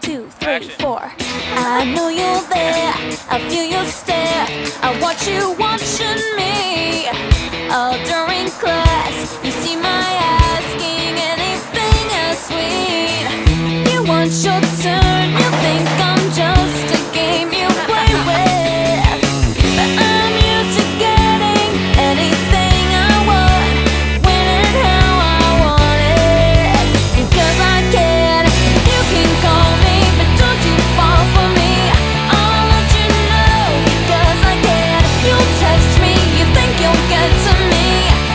two, three, four. I know you're there. I feel your stare. I watch you watching me. you'll get to me.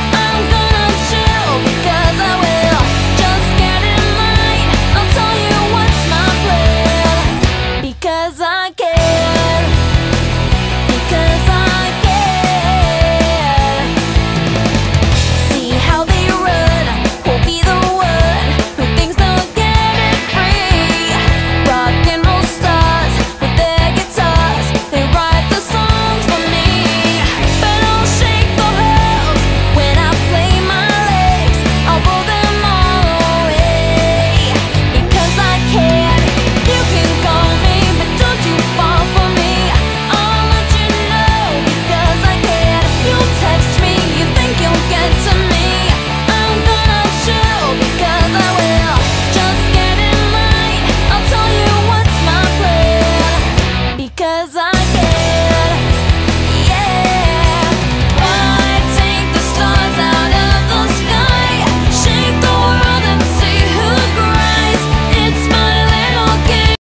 Cause I